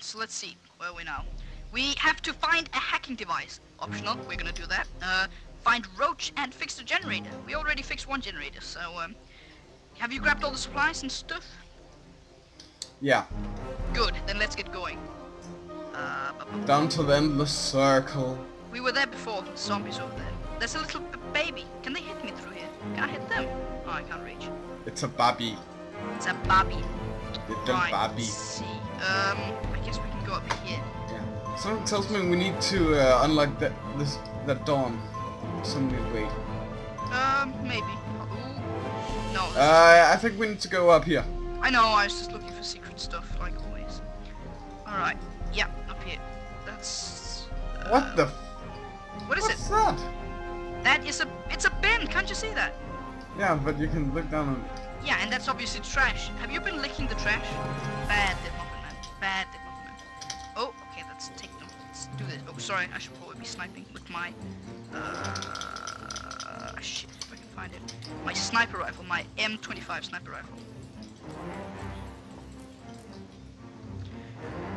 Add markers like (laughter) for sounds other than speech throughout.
so let's see. Where are we now? We have to find a hacking device. Optional, we're gonna do that. Uh, find Roach and fix the generator. We already fixed one generator, so um, have you grabbed all the supplies and stuff? Yeah. Good, then let's get going. Uh, Down to the endless circle. we were there before, the zombies over there. There's a little baby. Can they hit me through here? Can I hit them? Oh, I can't reach. It's a baby. It's a baby. Little Right, baby. Um, I guess we can go up here. Yeah. Something tells me we need to uh, unlock that this that dawn. Some weird way. Um, maybe. Ooh. No, Uh, I think we need to go up here. I know, I was just looking for secret stuff, like always. Alright, yeah, up here. That's... Uh, What the? F What is what's it? that? That is a... It's a bin, can't you see that? Yeah, but you can look down on. Yeah, and that's obviously trash. Have you been licking the trash? Bad. Bad. Oh, okay, let's take them. Let's do this. Oh, sorry, I should probably be sniping with my... Uh... Shit, if I can find it. My sniper rifle, my M25 sniper rifle.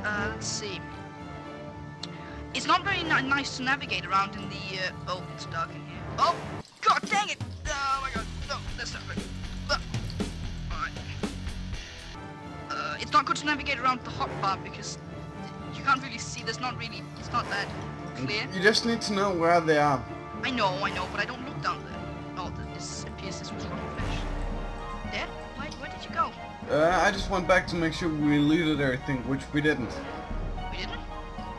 Uh, let's see. It's not very ni- nice to navigate around in the. Uh, oh, it's dark in here. Oh, god dang it! To navigate around the hotbar because you can't really see. There's not really. It's not that clear. You just need to know where they are. I know, I know, but I don't look down there. Oh, th- this appears this was rotten fish. Dad, where, where did you go? Uh, I just went back to make sure we looted everything, which we didn't. We didn't.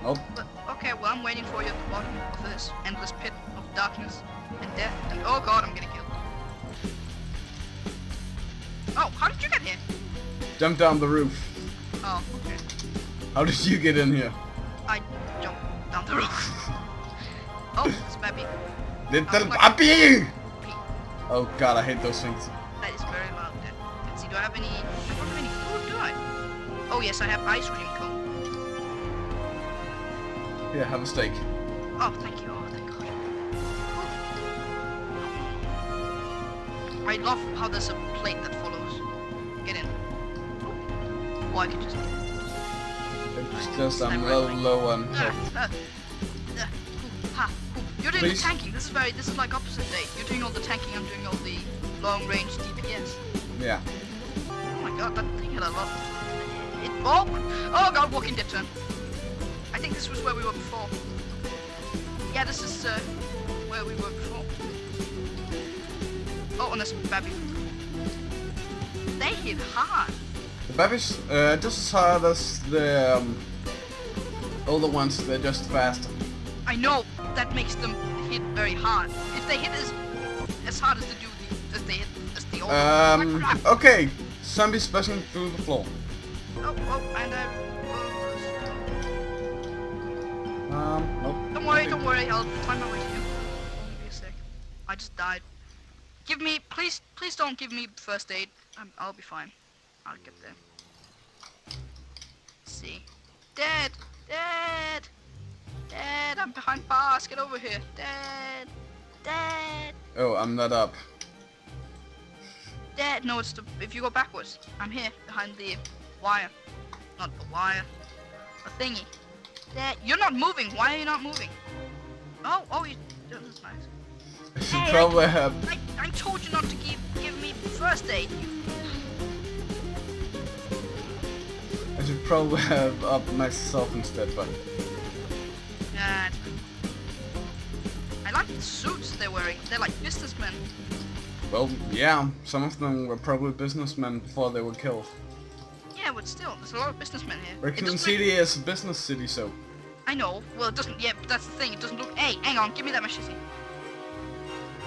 Nope. But, okay, well, I'm waiting for you at the bottom of this endless pit of darkness and death. And oh god, I'm getting killed. Oh, how did you get here? Jump down the roof. Oh, okay. How did you get in here? I jumped down the roof. (laughs) oh, it's baby. Little puppy! Oh god, I hate those things. That is very loud. Let's see, do I have any... I don't have any food, do I? Oh yes, I have ice cream cone. Here, have a steak. Oh, thank you. Oh, thank God. I love how there's a plate that follows. Get I could just... It's just I'm I'm a little right. low on Ah, health. ah, ah, ooh. You're doing Please? the tanking. This is very... This is like opposite day. You're doing all the tanking. I'm doing all the long-range DPS. Yeah. Oh my god, that thing had a lot. It... Oh! Oh god, walking dead turn. I think this was where we were before. Yeah, this is uh, where we were before. Oh, and there's Babby. They hit hard. The babies, uh, just as hard as the um, older ones, they're just faster. I know that makes them hit very hard. If they hit as as hard as they do the, as they hit as the old. Um, Oh, crap. okay. Zombies buzzing through the floor. Oh, oh, and uh, Um, nope. Don't worry, don't worry. I'll find my way to you. Give me a sec. I just died. Give me, please, please don't give me first aid. I'm, I'll be fine. I'll get there. Let's see. Dead, dead, dead. I'm behind bars. Get over here. Dead, dead, Oh, I'm not up. dead. No, it's the. If you go backwards, I'm here behind the wire. Not the wire. A thingy. Dead. You're not moving. Why are you not moving? Oh, oh, you. That's nice. (laughs) I should Hey, I- probably have. I, I told you not to give give me first aid. You, I should probably have up myself instead, but. I like the suits they're wearing. They're like businessmen. well, yeah. Some of them were probably businessmen before they were killed. Yeah, but still, there's a lot of businessmen here. It Raccoon City is a business city, so. I know. Well, it doesn't. Yeah, but that's the thing. It doesn't look. Hey, hang on. Give me that machete.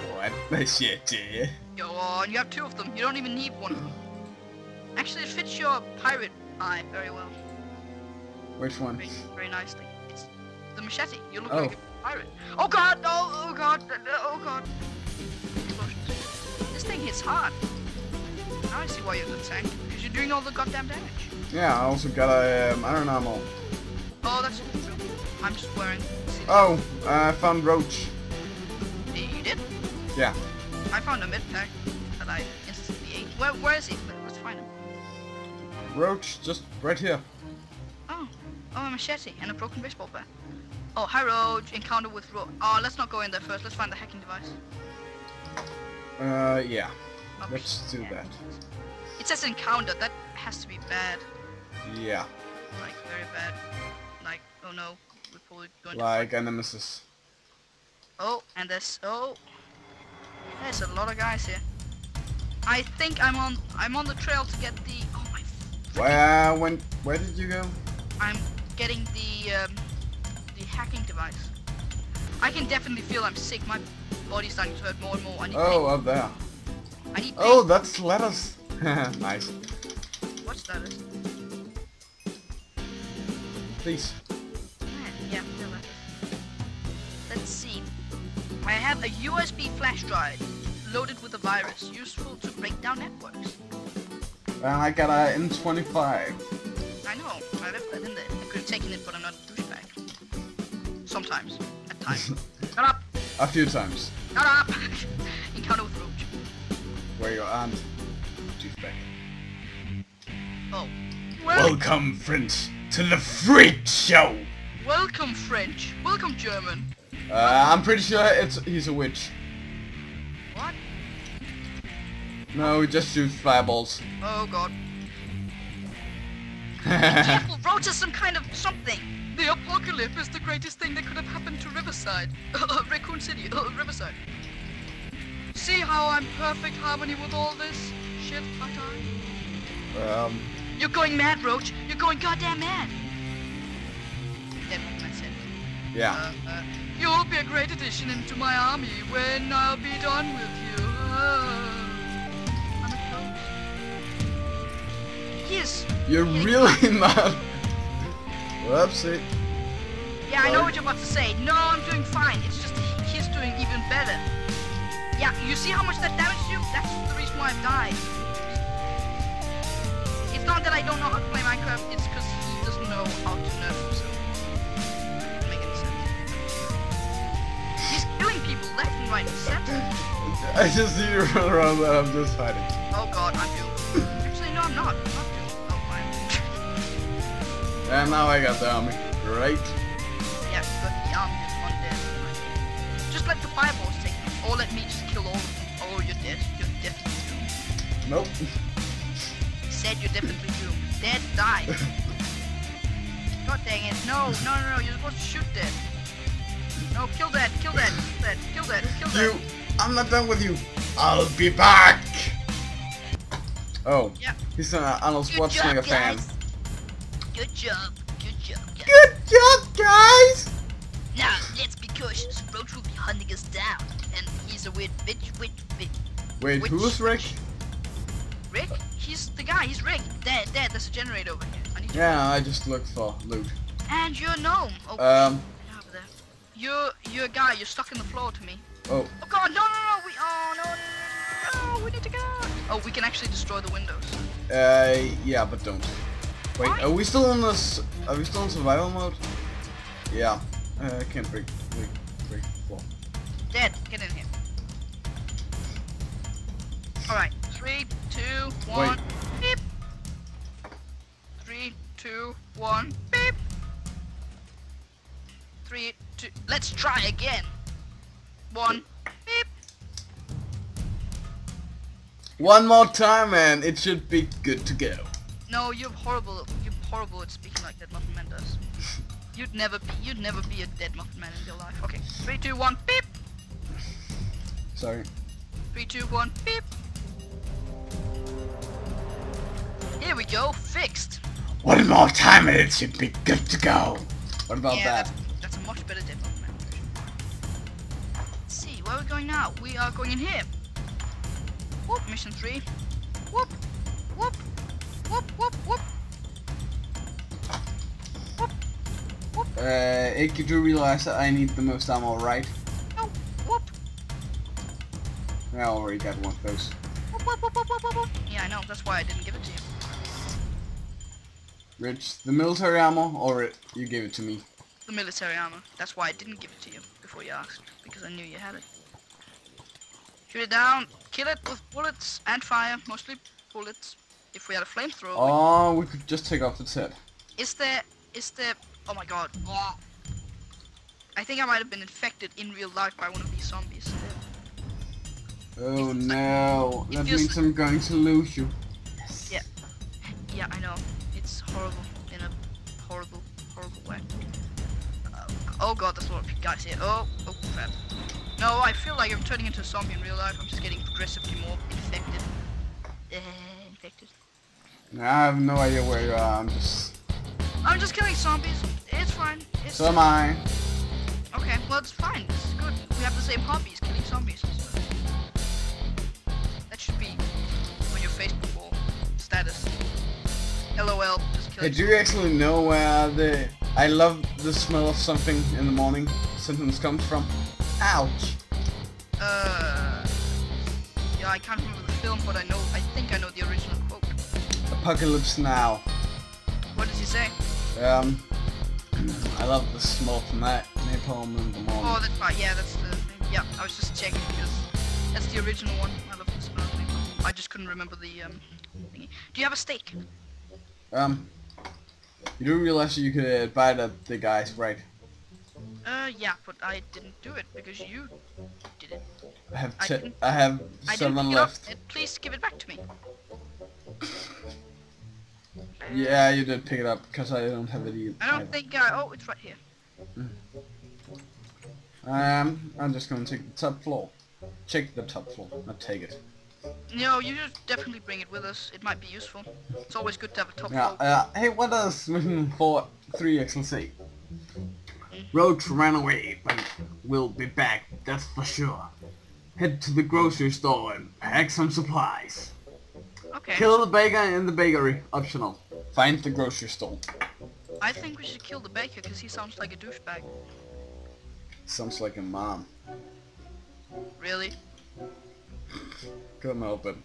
Oh, what? Shit, yeah. Yo, and you have two of them. You don't even need one of them. Actually, it fits your pirate eye very well. Which one? Very, very nicely. It's the machete. You look Oh. like a pirate. Oh god! No! Oh god! Oh god! Explosions. This thing hits hard. Now I see why you're the tank. Because you're doing all the goddamn damage. Yeah, I also got a um, iron armor. Oh, that's true. I'm just wearing. Oh, I found Roach. You did? Yeah. I found a mid pack that I instantly ate. Where, where is he? Let's find him. Roach, just right here. Oh. Oh, a machete and a broken baseball bat. Oh, hi Roach, encounter with Roach. Oh, let's not go in there first. Let's find the hacking device. Uh, yeah. Let's do yeah. that. It says encounter. That has to be bad. Yeah. Like, very bad. Like, oh no. We're probably going Like to... a nemesis. Oh, and there's... Oh. There's a lot of guys here. I think I'm on... I'm on the trail to get the... Oh. Where, when, where did you go? I'm getting the um, the hacking device. I can definitely feel I'm sick. My body's starting to hurt more and more. I need Oh, up there. I need Oh, that's lettuce. (laughs) nice. What's that? Please. Yeah, yeah, lettuce. Let's see. I have a USB flash drive loaded with a virus useful to break down networks. And I got a M25. I know. I left that in there. I could have taken it, but I'm not a douchebag. Sometimes. At times. (laughs) Shut up! A few times. Shut up! Encounter with Roach. Where your aunt. Douchebag. Oh. Well, Welcome, French, to the Freak Show. welcome French. Welcome German. Uh, I'm pretty sure it's he's a witch. No, he just shoots fireballs. Oh god. (laughs) Careful, is some kind of something. The apocalypse is the greatest thing that could have happened to Riverside. (laughs) Raccoon City, uh, Riverside. See how I'm perfect harmony with all this shit I um, You're going mad, Roach. You're going goddamn mad. Dead man said. yeah. Uh, uh, you'll be a great addition into my army when I'll be done with you. Uh, Yes. You're really (laughs) not. Whoopsie. Yeah, I know what you're about to say. No, I'm doing fine. It's just he's doing even better. Yeah, you see how much that damaged you? That's the reason why I've died. It's not that I don't know how to play Minecraft, it's because he doesn't know how to nerf himself. Doesn't make any sense. He's killing people left and right and center. (laughs) I just see you run around there. I'm just hiding. Oh god, I'm. Actually, no, I'm not. I'm not. And now I got the army. Great. yeah, but the army is one dead. Just let the fireballs take them, or let me just kill all of them. Oh, you're dead. You're definitely doomed. Nope. Said you're definitely doomed. Dead, die. (laughs) God dang it. No, no, no, no. You're supposed to shoot dead. No, kill that, kill that, kill that, kill that, kill that. You. I'm not done with you. I'll be back. Oh. Yeah. He's an Arnold Schwarzenegger fan. guys. Good job, good job, guys. Good job, guys. Now, let's be cautious. Roach will be hunting us down. And he's a weird bitch, witch, bitch. Wait, Which- who's Rick? Rick? He's the guy, he's Rick. There, there, there's a generator over here. I need to Yeah, I just looked for loot. And you're a gnome. Oh, Um. over there. You're you're a guy. You're stuck in the floor to me. Oh. Oh God, no, no, no. We oh no, no, no, no, no. We need to go. Oh, we can actually destroy the windows. Uh. Yeah, but don't. Wait. Are we still on this? Are we still in survival mode? Yeah. Uh, I can't break. Break. Break floor. Dead. Get in here. All right. Three, two, one. Beep. Three, two, one. Beep. Three, two. Let's try again. One. Beep. One more time, and it should be good to go. No, you're horrible. You're horrible at speaking like that Muffin Man does. You'd never be. You'd never be a dead Muffin Man in your life. Okay. Three, two, one. Beep. Sorry. Three, two, one. Beep. Here we go. Fixed. One more time, and it should be good to go. What about yeah, that? That's, that's a much better dead Muffin Man version. Let's see. Where are we going now? We are going in here. Whoop. Mission three. Whoop. Whoop. Whoop. Whoop. Whoop. Uh, you do realize that I need the most ammo, right? No. Whoop. I already got one of those. Whoop. Whoop. Whoop. Whoop. Whoop. Whoop. Yeah, I know. That's why I didn't give it to you. Rich, the military ammo, or it, you gave it to me? the military ammo. That's why I didn't give it to you before you asked, because I knew you had it. Shoot it down, kill it with bullets and fire, mostly bullets. If we had a flamethrower, we- Oh, we could just take off the tip. is there is there Oh my god. I think I might have been infected in real life by one of these zombies. Oh no, it that means I'm going to lose you. Yes. Yeah. Yeah, I know. It's horrible in a horrible, horrible way. Uh, oh god, there's a lot of guys here. Oh, oh crap. No, I feel like I'm turning into a zombie in real life. I'm just getting progressively more infected. Uh, infected. I have no idea where you are. I'm just. I'm just killing zombies. It's fine. It's So am I. okay. Well, it's fine. It's good. We have the same hobbies, killing zombies. That should be on your Facebook wall status. LOL. Just Hey, do you actually know where the I love the smell of something in the morning sentence comes from? Ouch. Uh. Yeah, I can't remember the film, but I know. I think I know the original quote. Apocalypse now. What does he say? Um, I love the smell of na- napalm in the. Oh, that's right. Yeah, that's the. Yeah, I was just checking because that's the original one. I love the napalm. I just couldn't remember the um thingy. Do you have a steak? Um, you do realize you could buy the the guys, right? Uh, yeah, but I didn't do it because you did it. I have I t- didn't- I have I didn't seven it up. left. Uh, Please give it back to me. Yeah, you did pick it up because I don't have it either. I don't think I. Oh, it's right here. Um, I'm just gonna take the top floor. Check the top floor, not take it. No, you should definitely bring it with us. It might be useful. It's always good to have a top Yeah, floor. uh, hey, what does mission 4 3XL say? Roach ran away, but we'll be back, that's for sure. Head to the grocery store and pack some supplies. Okay. Kill the baker in the bakery, optional. Find the grocery store. I think we should kill the baker because he sounds like a douchebag. Sounds like a mom. Really? Couldn't help it.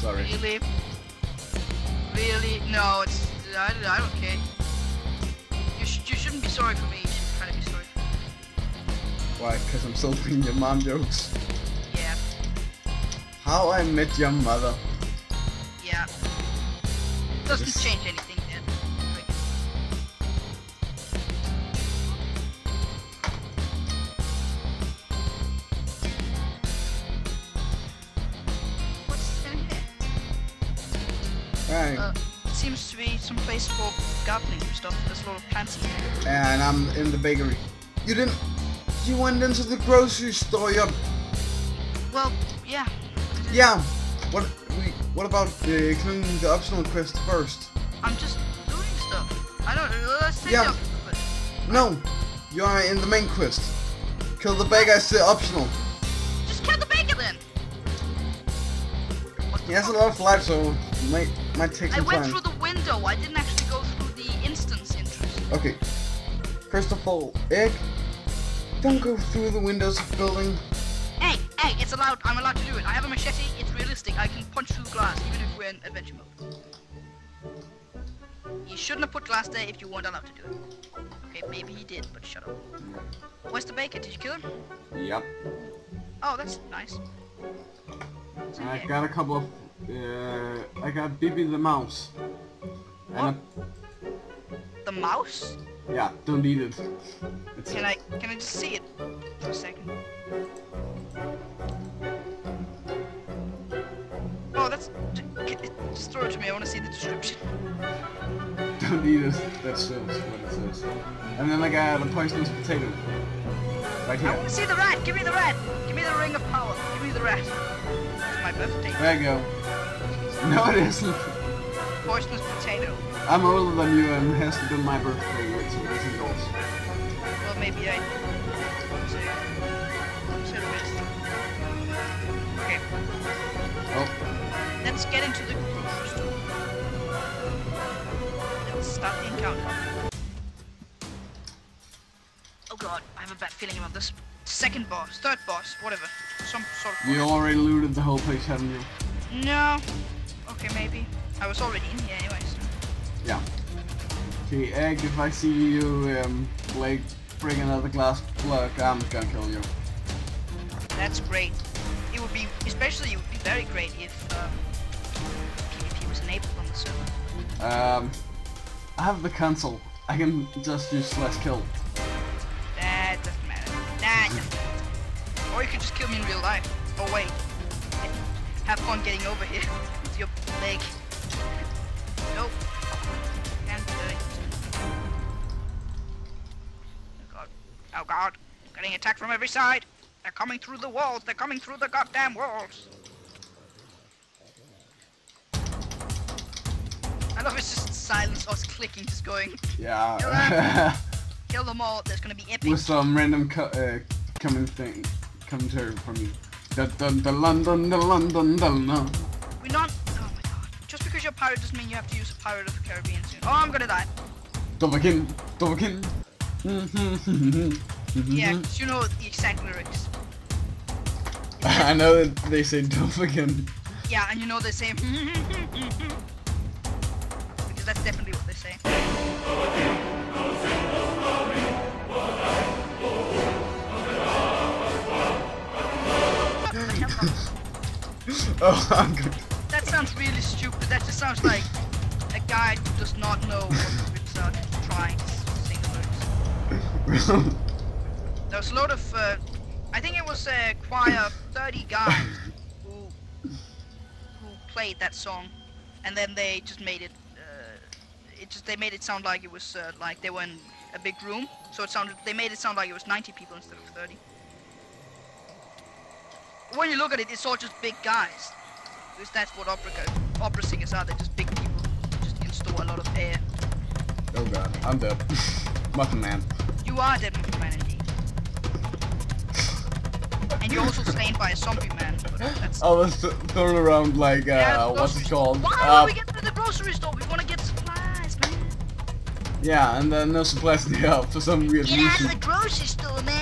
Sorry. Really? Really? No, it's. I, I don't care. You, sh- you shouldn't be sorry for me. Why? Because I'm still doing your mom jokes. Yeah. How I met your mother. Yeah. Doesn't Yes. change anything then. What's in here? Right. Uh, seems to be some place for gardening and stuff. There's a lot of plants in here. and I'm in the bakery. You didn't. You went into the grocery store. You. Well, yeah. Yeah. What? We, what about uh, clearing the optional quest first? I'm just doing stuff. I don't. Let's take Yeah. the optional quest. No. You are in the main quest. Kill the baker is the optional. Just kill the baker then. The He has a lot of life, so might might take some time. I went time. through the window. I didn't actually go through the instance entrance. Okay. First of all, egg. Don't go through the windows of the building. Hey, hey, it's allowed. I'm allowed to do it. I have a machete. It's realistic. I can punch through glass even if we're in adventure mode. You shouldn't have put glass there if you weren't allowed to do it. Okay, maybe he did, but shut up. Where's the baker? Did you kill him? Yep. Oh, that's nice. What's in I here? got a couple of. Uh, I got Bibi the mouse. And The mouse? Yeah, don't eat it. It's Can I can I just see it for a second? Oh, that's just throw it to me. I want to see the description. (laughs) Don't eat it. That's uh, what it says. And then I got a poisonous potato. Right here. I want to see the rat. Give me the rat. Give me the ring of power. Give me the rat. It's my birthday. There you go. No, it isn't. Poisonous potato. I'm older than you and it has to be my birthday, so it isn't yours. Well, maybe I. Say the rest. Okay, Oh, let's get into the grocery store. Let's start the encounter. Oh god, I have a bad feeling about this. Second boss, third boss, whatever. Some sort of. you already looted the whole place, haven't you? No. Okay, maybe. I was already in here anyways. Yeah. Okay, Egg, if I see you, um, like, bring another glass plug, I'm gonna kill you. That's great. It would be, especially, it would be very great if um, PvP was enabled on the server. Um, I have the console. I can just use less kill. That doesn't matter. That doesn't matter. Or you could just kill me in real life. Oh wait. Have fun getting over here (laughs) with your leg. Nope. Oh god, getting attacked from every side. They're coming through the walls. They're coming through the goddamn walls. I love it's just silence, us clicking, just going. Yeah. Kill them, (laughs) all. There's gonna be epic. With some random co uh, coming thing, commentary from you. The the the London, the London, the London. We're not. Oh my god. Just because you're a pirate doesn't mean you have to use a pirate of the Caribbean soon. Oh, I'm gonna die. Double kill. Double kill. Mm-hmm. Yeah, mm-hmm. 'cause you know the exact lyrics. I know that they say Dovahkiin. Yeah, and you know they say. (laughs) because that's definitely what they say. (laughs) Oh, I'm good. That sounds really stupid. That just sounds like a guy who does not know what are trying to sing the lyrics. (laughs) There was a lot of, uh, I think it was a choir of 30 guys who who played that song, and then they just made it. Uh, it just they made it sound like it was uh, like they were in a big room, so it sounded. They made it sound like it was 90 people instead of 30. When you look at it, it's all just big guys, because that's what opera opera singers are. They're just big people, just store a lot of air. oh god, I'm dead. (laughs) Muffin Man. You are dead, man, indeed. And you're also slain by a zombie man. But that's I was th thrown around like, uh, Yeah, what's it called? Why Uh, we get to the grocery store? We want to get supplies, man. yeah, and then no supplies there (laughs) for some weird Get reason. the grocery store, man. Get out of the grocery store, man.